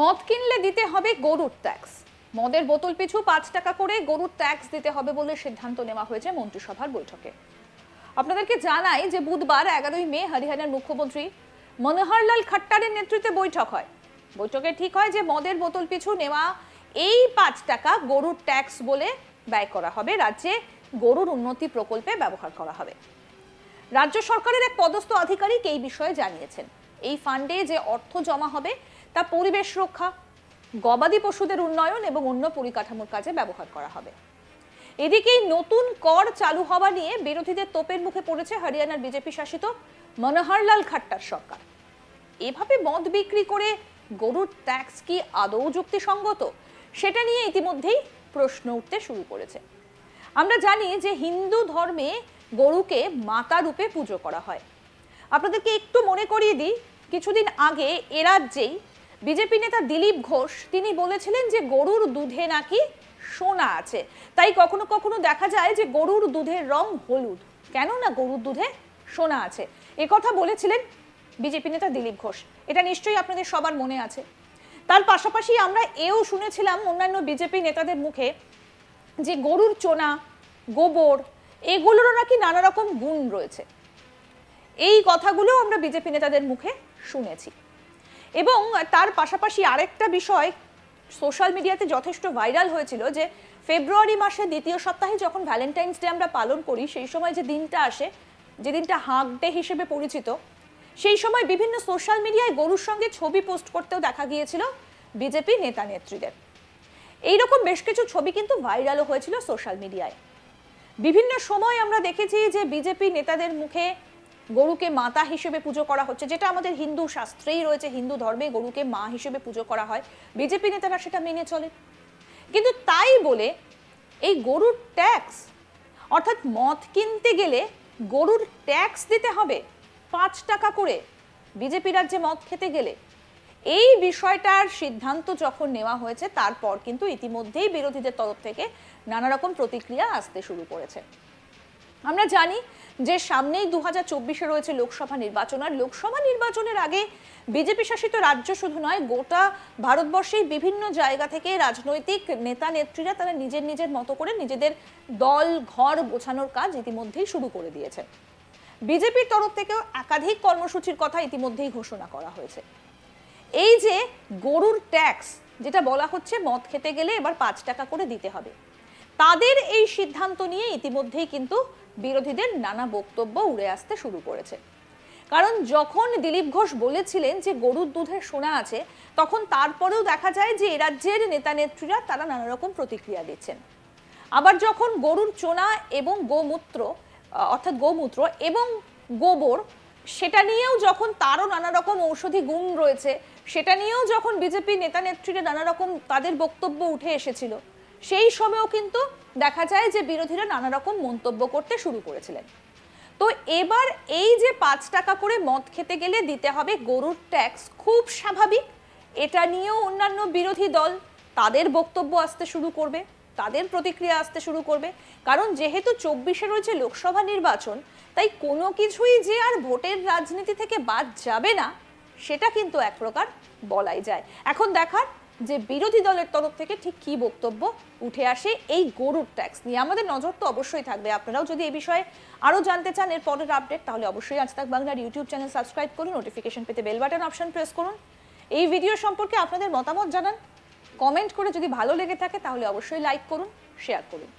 মদ কিনলে দিতে হবে গরুর ট্যাক্স মদের বোতল পিছু পাঁচ টাকা করে গরুর ট্যাক্স দিতে হবে বলে সিদ্ধান্ত নেওয়া হয়েছে মন্ত্রিসভার বৈঠকে। আপনাদেরকে জানাই যে বুধবার এগারোই মে হরিয়ানার মুখ্যমন্ত্রী মনোহরলাল খট্টারের নেতৃত্বে বৈঠক হয়। বৈঠকে ঠিক হয় যে মদের বোতল পিছু নেওয়া এই পাঁচ টাকা গরুর ট্যাক্স বলে ব্যয় করা হবে। রাজ্যে গরুর উন্নতি প্রকল্পে ব্যবহার করা হবে। রাজ্য সরকারের এক পদস্থ আধিকারিক এই বিষয়ে জানিয়েছেন। এই ফান্ডে যে অর্থ জমা হবে তা পরিবেশ রক্ষা, গবাদি পশুদের উন্নয়ন এবং অন্য পরিকাঠামোর কাজে ব্যবহার করা হবে। এদিকে এই নতুন কর চালু হওয়া নিয়ে বিরোধীদের তোপের মুখে পড়েছে হরিয়ানার বিজেপি শাসিত মনোহরলাল খাট্টার সরকার। এভাবে মদ বিক্রি করে গরুর ট্যাক্স কি আদৌ যুক্তিসঙ্গত? সেটা নিয়ে ইতিমধ্যেই প্রশ্ন উঠতে শুরু করেছে। আমরা জানি যে হিন্দু ধর্মে গরুকে মাতা রূপে পুজো করা হয়। আপনাদেরকে একটু মনে করিয়ে দিই, কিছুদিন আগে এ রাজ্যেই বিজেপি নেতা দিলীপ ঘোষ, তিনি বলেছিলেন যে গরুর দুধে নাকি সোনা আছে। তাই কখনো কখনো দেখা যায় যে গরুর দুধের রং হলুদ। কেন না গরুর দুধে সোনা আছে। এ কথা বলেছিলেন বিজেপি নেতা দিলীপ ঘোষ। এটা নিশ্চয়ই আপনাদের সবার মনে আছে। তার পাশাপাশি আমরা এও শুনেছিলাম অন্যান্য বিজেপি নেতাদের মুখে যে গরুর চোনা, গোবর, এগুলোরও নাকি নানা রকম গুণ রয়েছে। এই কথাগুলো আমরা বিজেপি নেতাদের মুখে শুনেছি। এবং তার পাশাপাশি আরেকটা বিষয় সোশ্যাল মিডিয়াতে যথেষ্ট ভাইরাল হয়েছিল যে ফেব্রুয়ারি মাসের দ্বিতীয় সপ্তাহে যখন ভ্যালেন্টাইন্স ডে আমরা পালন করি, সেই সময় যে দিনটা আসে, যে দিনটা হাঁক ডে হিসেবে পরিচিত, সেই সময় বিভিন্ন সোশ্যাল মিডিয়ায় গরুর সঙ্গে ছবি পোস্ট করতেও দেখা গিয়েছিল বিজেপি নেতা নেত্রীদের। এইরকম বেশ কিছু ছবি কিন্তু ভাইরালও হয়েছিল সোশ্যাল মিডিয়ায় বিভিন্ন সময় আমরা দেখেছি যে বিজেপি নেতাদের মুখে গরুকে মাতা হিসেবে পুজো করা হচ্ছে, যেটা আমাদের হিন্দু শাস্ত্রেই রয়েছে, হিন্দু ধর্মে গরুকে মা হিসেবে পুজো করা হয়। বিজেপি নেতারা সেটা মেনে চলে। কিন্তু তাই বলে এই গরুর ট্যাক্স অর্থাৎ মদ কিনতে গেলে গরুর ট্যাক্স দিতে হবে পাঁচ টাকা করে বিজেপি রাজ্যে মদ খেতে গেলে। এই বিষয়টার সিদ্ধান্ত যখন নেওয়া হয়েছে, তারপর কিন্তু ইতিমধ্যেই বিরোধীদের তরফ থেকে নানা রকম প্রতিক্রিয়া আসতে শুরু করেছে। আমরা জানি যে সামনেই দু হাজার চব্বিশে রয়েছে লোকসভা নির্বাচন, আর লোকসভা নির্বাচনের আগে বিজেপি শাসিত রাজ্য শুধু নয়, গোটা ভারতবর্ষের বিভিন্ন জায়গা থেকে রাজনৈতিক নেতা, নেত্রীরা তারা নিজের নিজের মতো করে নিজেদের দল, ঘর গোছানোর কাজ ইতিমধ্যেই শুরু করে দিয়েছে। বিজেপির তরফ থেকেও একাধিক কর্মসূচির কথা ইতিমধ্যেই ঘোষণা করা হয়েছে। এই যে গরুর ট্যাক্স, যেটা বলা হচ্ছে মদ খেতে গেলে এবার পাঁচ টাকা করে দিতে হবে। তাদের এই সিদ্ধান্ত নিয়ে ইতিমধ্যেই কিন্তু বিরোধীদের নানা বক্তব্য উড়ে আসতে শুরু করেছে। কারণ যখন দিলীপ ঘোষ বলেছিলেন যে গরুর দুধের সোনা আছে, তখন তারপরেও দেখা যায় যে এ রাজ্যের নেতা নেত্রীরা তারা নানা রকম প্রতিক্রিয়া দিচ্ছেন। আবার যখন গরুর চোনা এবং গোমূত্র অর্থাৎ গোমূত্র এবং গোবর, সেটা নিয়েও যখন তারও নানা রকম ঔষধি গুণ রয়েছে, সেটা নিয়েও যখন বিজেপি নেতা নেত্রীরা নানা রকম তাদের বক্তব্য উঠে এসেছিল সেই সময়ও কিন্তু দেখা যায় যে বিরোধীরা নানা রকম মন্তব্য করতে শুরু করেছিলেন। তো এবার এই যে পাঁচ টাকা করে মদ খেতে গেলে দিতে হবে গরুর ট্যাক্স খুব স্বাভাবিক। এটা নিয়েও অন্যান্য বিরোধী দল তাদের বক্তব্য আসতে শুরু করবে, তাদের প্রতিক্রিয়া আসতে শুরু করবে। কারণ যেহেতু চব্বিশে রয়েছে লোকসভা নির্বাচন, তাই কোনো কিছুই যে আর ভোটের রাজনীতি থেকে বাদ যাবে না, সেটা কিন্তু এক প্রকার বলাই যায়। এখন দেখার যে বিরোধী দলের তরফ থেকে ঠিক কি বক্তব্য উঠে আসে এই গরুর ট্যাক্স নিয়ে। আমাদের নজর তো অবশ্যই থাকবে। আপনারাও যদি এই বিষয়ে আরও জানতে চান, এর পরের আপডেট, তাহলে অবশ্যই আজ তাক বাংলার ইউটিউব চ্যানেল সাবস্ক্রাইব করুন নোটিফিকেশন পেতে বেল বাটন অপশন প্রেস করুন। এই ভিডিও সম্পর্কে আপনাদের মতামত জানান। কমেন্ট করে যদি ভালো লেগে থাকে, তাহলে অবশ্যই লাইক করুন শেয়ার করুন।